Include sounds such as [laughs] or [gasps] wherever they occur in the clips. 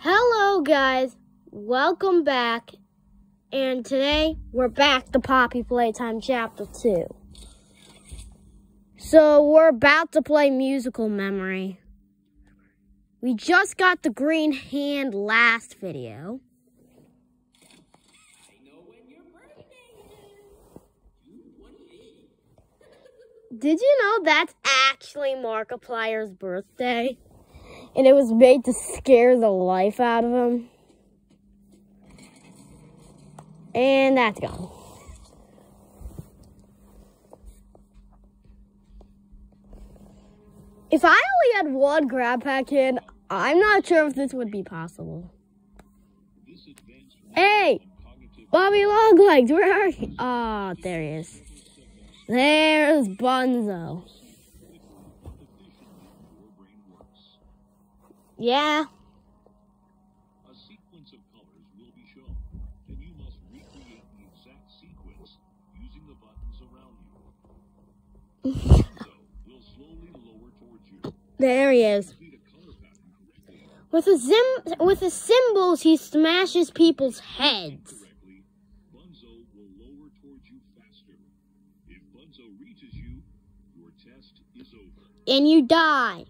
Hello, guys. Welcome back. And today we're back to Poppy Playtime Chapter 2. So we're about to play Musical Memory. We just got the green hand last video. Did you know that's actually Markiplier's birthday? And it was made to scare the life out of him. And that's gone. If I only had one grab pack in, I'm not sure if this would be possible. Hey! Mommy Longlegs, where are you? Ah, oh, there he is. There's Bunzo. Yeah. A sequence of colors will be shown, and you must recreate the exact sequence using the buttons around you. so, will slowly lower towards [laughs] you. There he is. With the sim with the cymbals, he smashes people's heads. Bunzo will lower towards you faster. If Bunzo reaches you, your test is over. And you die.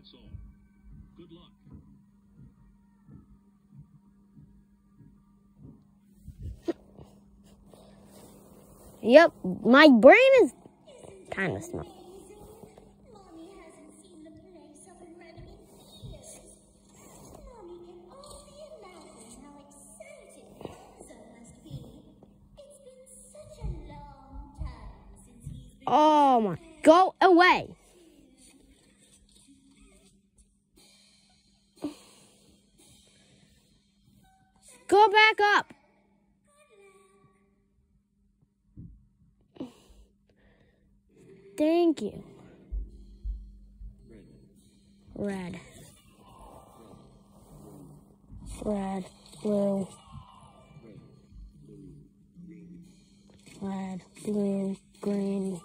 That's all. Good luck. Yep, my brain is kind of small. Oh my, go the You. Red. Red, blue. Red, blue, green.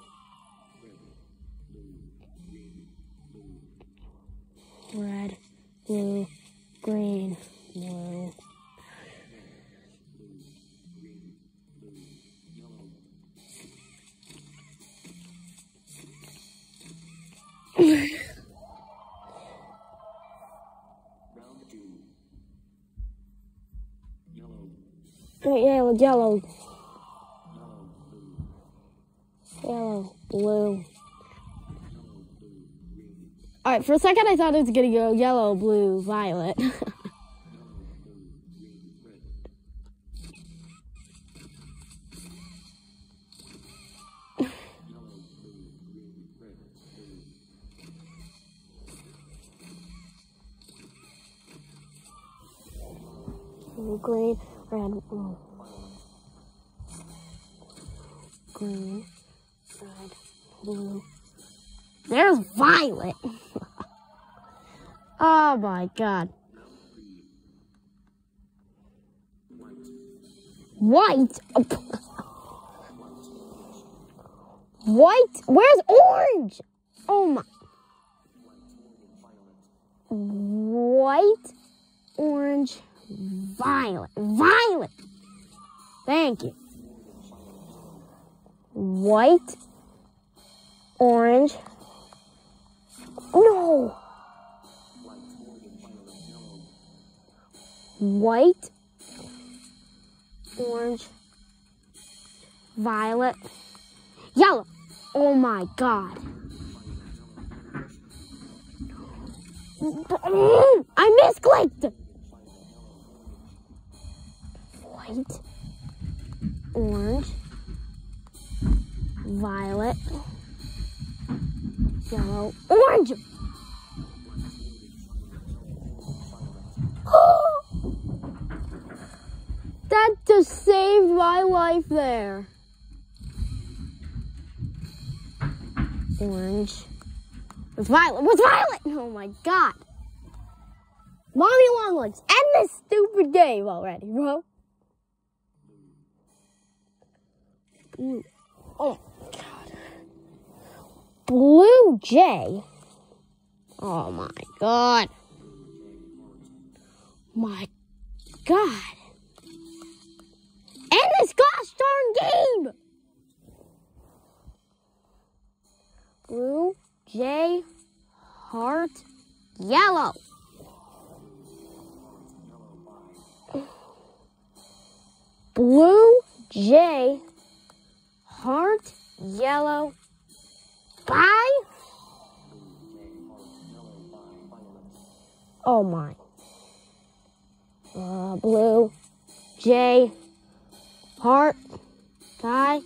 Red, blue, green, blue. Yellow, yellow, yellow, blue, green, Alright, for a second I thought it was gonna go yellow, blue, violet. [laughs] green, blue. Green, red, blue. There's violet. [laughs] oh my god. White. [laughs] White? Where's orange? Oh my. White, orange, violet. Violet. Thank you. White, orange. No. White, orange, violet, yellow. Oh my god. I misclicked. White, orange, violet, yellow, orange. [gasps] that just saved my life there. Orange. Violet. With violet! Oh my god. Mommy Longlegs, end this stupid game already, bro. Ooh. Oh god. Blue Jay. Oh my god. My god. And this gosh darn game. Blue Jay Heart Yellow. Blue Jay Heart Yellow Bye. Oh my. Uh, blue J Heart Bye.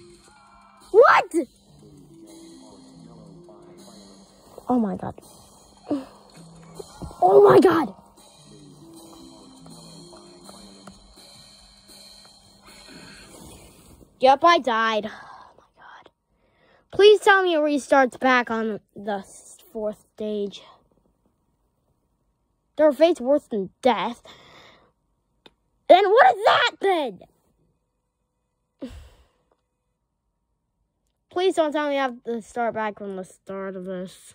What? Oh my god. Oh my god. Yep, I died. Please tell me it restarts back on the fourth stage. There are fates worse than death. Then what is that then? Please don't tell me I have to start back from the start of this.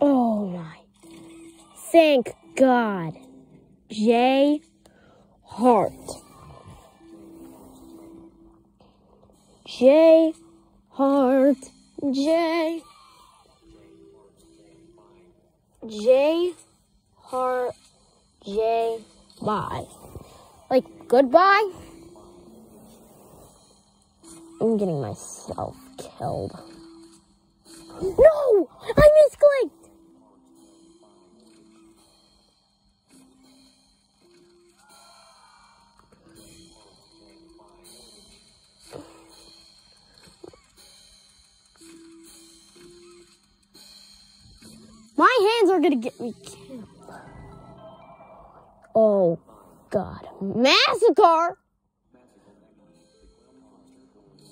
Oh my. Thank God. J. Heart. J. Heart. J. J. Heart. J. Bye. Like, goodbye? I'm getting myself killed. No! I misclicked! Gonna get me killed. Oh, God. Massacre!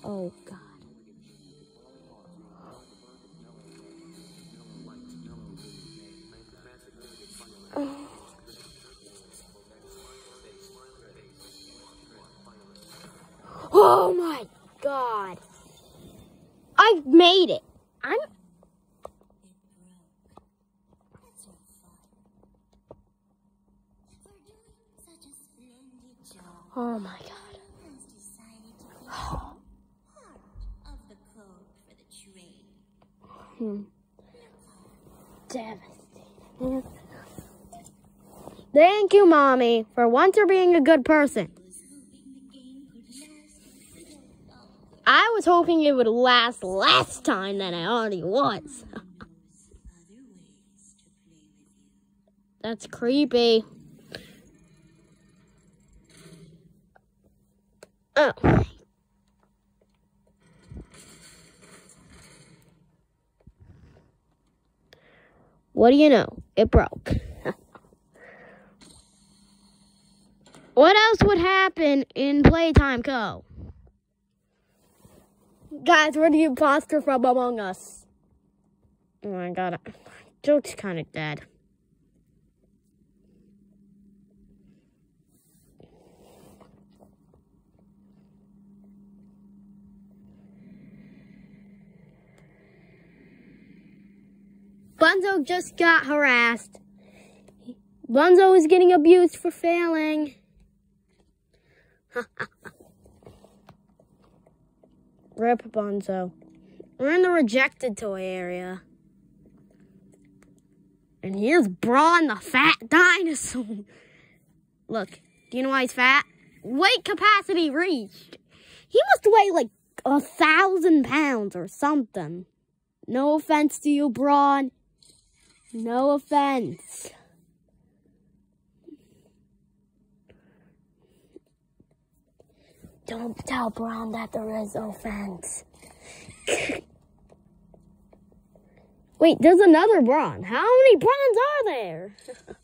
Oh, God. Oh my god. has decided to create part of the code for the train. Hmm. Devastating. Thank you, Mommy, for once you're being a good person. Last. I was hoping it would last less time than it already was. [laughs] That's creepy. Oh. What do you know? It broke. [laughs] what else would happen in Playtime Co? Guys, we're the imposter from Among Us. Oh my god. Joke's kind of dead. Bunzo just got harassed. Bunzo is getting abused for failing. [laughs] Rip Bunzo. We're in the rejected toy area. And here's Bron the fat dinosaur. [laughs] Look, do you know why he's fat? Weight capacity reached. He must weigh like a thousand pounds or something. No offense to you, Bron. No offense. Don't tell Bron that there is offense. Wait, there's another Bron. How many Brons are there? [laughs]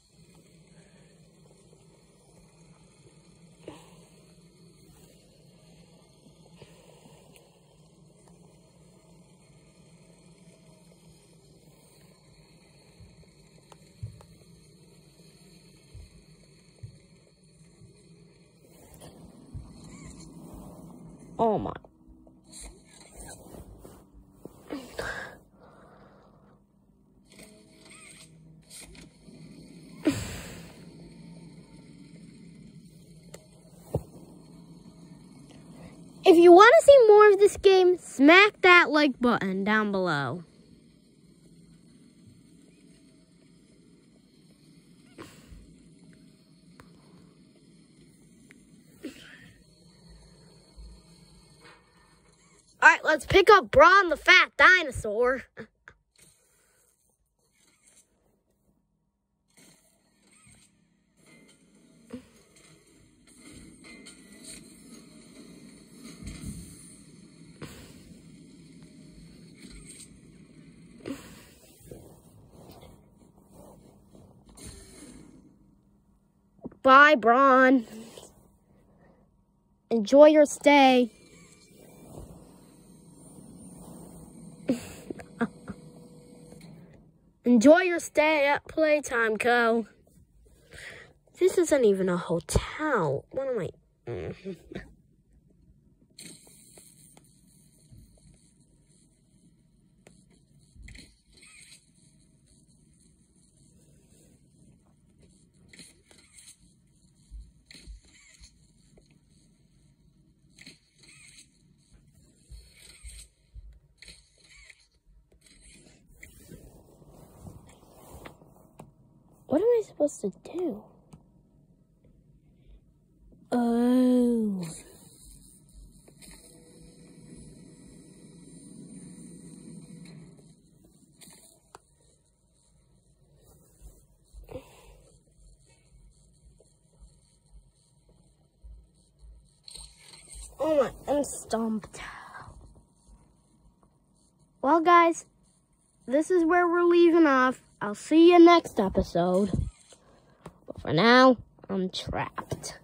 Oh my. If you want to see more of this game, smack that like button down below. All right, let's pick up Bron the fat dinosaur. Bye, Bron. Enjoy your stay. Enjoy your stay at Playtime Co. This isn't even a hotel. What am I? What am I supposed to do? Oh. Oh my, I'm stumped. Well, guys, this is where we're leaving off. I'll see you next episode. But for now, I'm trapped.